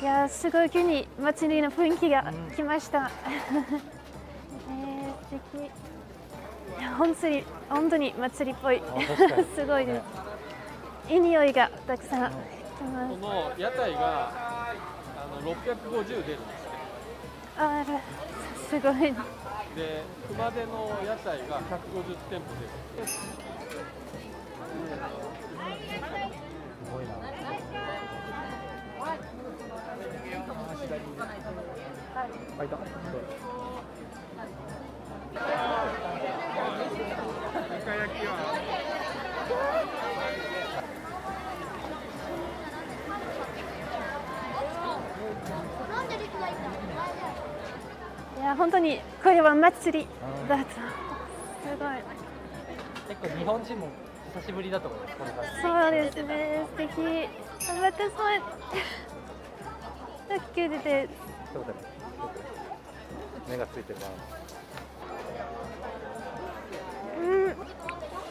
いやすごい急に祭りの雰囲気が来ました。えー、素敵。いや本当に本当に祭りっぽい。すごいです。いい匂いがたくさん来ますこ。の屋台があの650出るんですあらすごい。で熊手の屋台が150店舗出るイカ焼きはいや本当にこれは祭りだと。すごい。結構日本人も久しぶりだと思いますそうですね。素敵。私も。さっき出て。そうだね目がついてるなうん。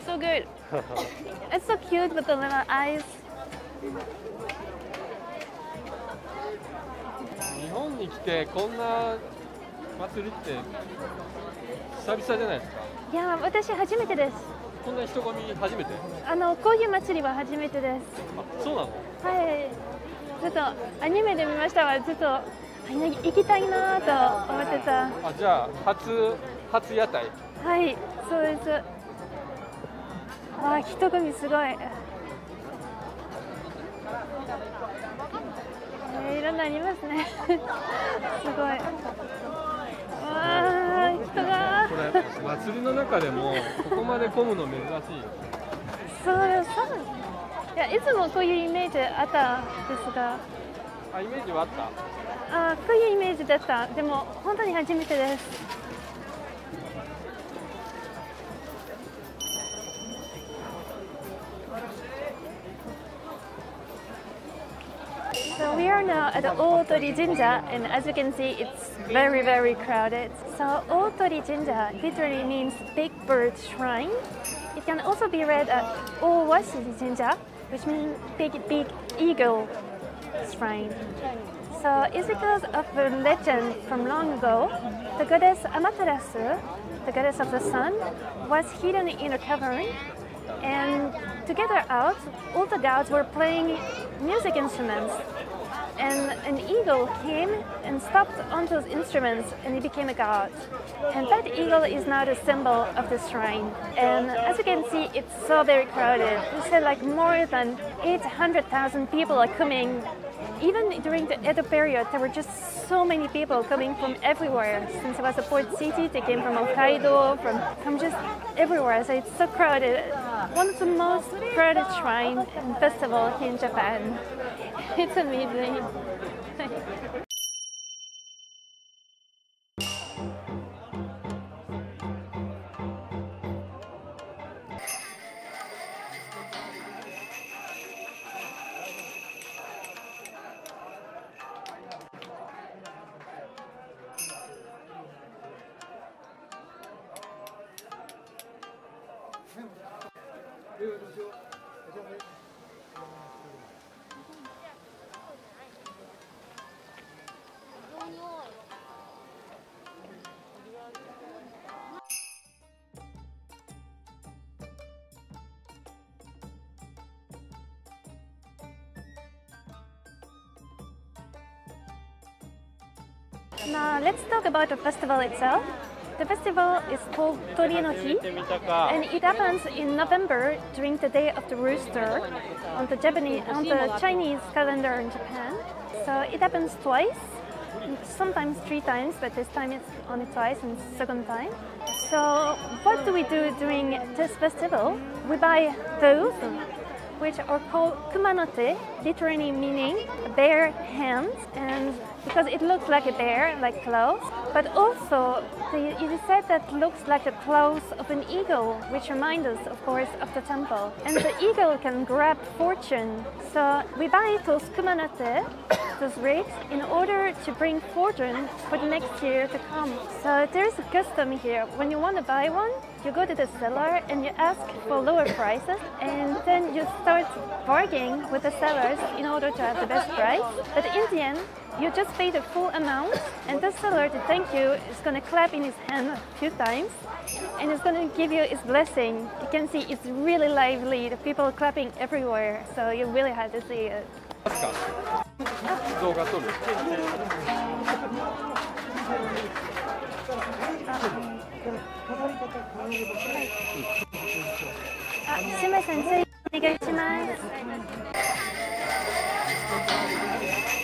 So good. It's so cute with the little eyes. 日本に来てこんな祭りって久々じゃない？ですかいや私初めてです。こんな人混み初めて？あのこういう祭りは初めてです。あそうなの？はい。ちょっとアニメで見ましたわ。ちょっとあ行きたいなと思ってた。あじゃあ初初屋台はい、そうです。あ、人混みすごい。えー、いろんなありますね。すごい。わあ、人がこ。れ祭りの中でもここまで混むの珍しいよそうです。いや、いつもこういうイメージあったんですが。あイメージはあったあ、こういうイメージだった。でも、本当に初めてです。 So we are now at the Otori Jinja, and as you can see, it's very, very crowded. So Otori Jinja literally means big bird shrine. It can also be read as Owashi Jinja, which means big, big eagle shrine. So it's because of a legend from long ago. The goddess Amaterasu, the goddess of the sun, was hidden in a cavern and to get her out, all the gods were playing music instruments. And an eagle came and stopped on those instruments and he became a god. And that eagle is now the symbol of the shrine. And as you can see, it's so very crowded. We said like more than 800,000 people are coming. Even during the Edo period, there were just so many people coming from everywhere. Since it was a port city, they came from Hokkaido, from, from just everywhere. So it's so crowded. One of the most crowded shrine and festival in Japan. It's amazing. Now let's talk about the festival itself. The festival is called Tori no Hi, and it happens in November during the Day of the Rooster on the Japanese, on the Chinese calendar in Japan. So it happens twice sometimes three times, but this time it's only twice and second time. So what do we do during this festival? We buy those which are called kumanote, literally meaning bare hands, and because it looks like a bear, like clothes, but also the, it is said that looks like the claws of an eagle, which reminds us, of course, of the temple. And the eagle can grab fortune. So we buy those kumanote those rates in order to bring fortune for the next year to come. So there's a custom here. When you want to buy one, you go to the seller and you ask for lower prices, and then you start bargaining with the sellers in order to have the best price. But in the end, you just pay the full amount, and the seller, to thank you, is going to clap in his hand a few times, and is going to give you his blessing. You can see it's really lively. The people are clapping everywhere, so you really have to see it. ますか動画撮るあ、すみません、ぜひお願いします。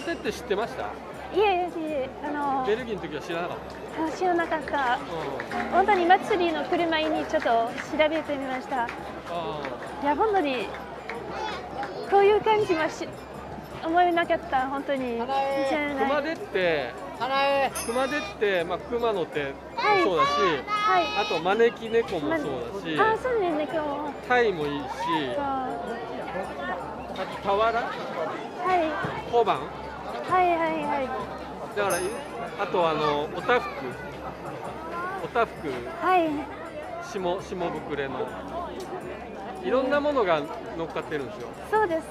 熊の手って知ってましたいえいえいえ、あのベルギーの時は知らなかっあ知らなかった。うん、本当に祭りの来る前にちょっと調べてみました。いや、本当にこういう感じはし思えなかった、本当に。熊手って熊手って、まあ、熊の手もそうだし、はい。あと招き猫もそうだし、あ、そうですね、今日も。タイもいいしあと俵はい。小判はいはいはい。だからいあとあのおたふくおたふくはい。下下膨れのいろんなものが乗っかってるんですよそうです。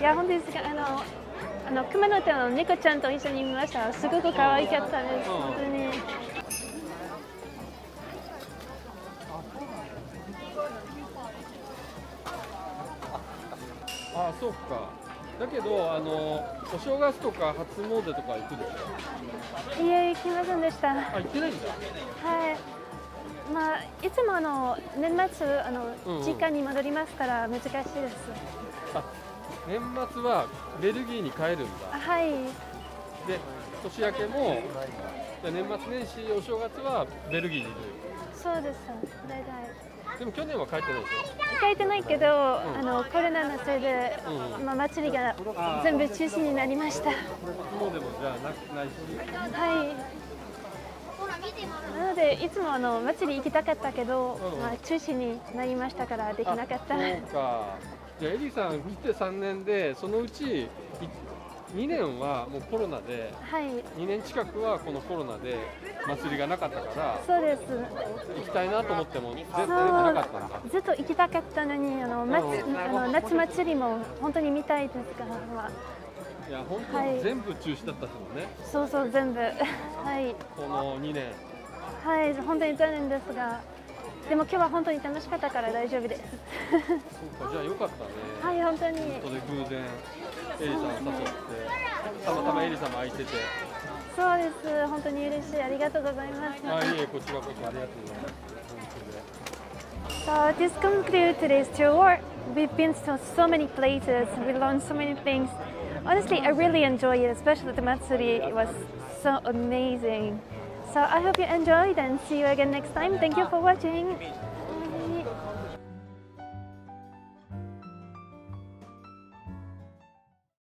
いや、本当ですか。あの、あの熊の手の猫ちゃんと一緒に見ました。すごく可愛かったです。うん本当に。ああそうかだけどあのお正月とか初詣とか行くでしょ？いえ、行きませんでした。あ行ってないんだはい。まあ、いつもあの年末あの、うんうん実家に戻りますから難しいです。あ年末はベルギーに帰るんだあはい。で年明けも年末年始お正月はベルギーにいるそうです。大体。でも去年は帰ってないでし書いてないけど、あのコロナのせいで、うんまあ祭りが全部中止になりました。ょ初詣もじゃあなないしはい。なのでいつもあの祭り行きたかったけど、うんまあ中止になりましたからできなかった。あそうかじゃあエリさん来て3年でそのうち2年はもうコロナではい。2年近くはこのコロナで祭りがなかったからそうです。行きたいなと思っても絶対なかったんだ。ずっと行きたかったのにあの、まあの夏祭りも本当に見たいですから、まあ、いや本当はい。に全部中止だったですもんね、そうそう全部。はい。この2年。はい本当に残念ですがでも今日は本当に楽しかったから大丈夫ですそうかじゃあよかったね、はい本当に本当で偶然エリさんを誘ってたまたまエリさんも空いててそうです本当に嬉しいありがとうございますあいえこちらこそありがとうございます本 So this concludes today's tour. We've been to so many places. We learned so many things. Honestly, I really enjoyed it, especially the Matsuri. It was so amazing. So I hope you enjoyed and see you again next time. Thank you for watching.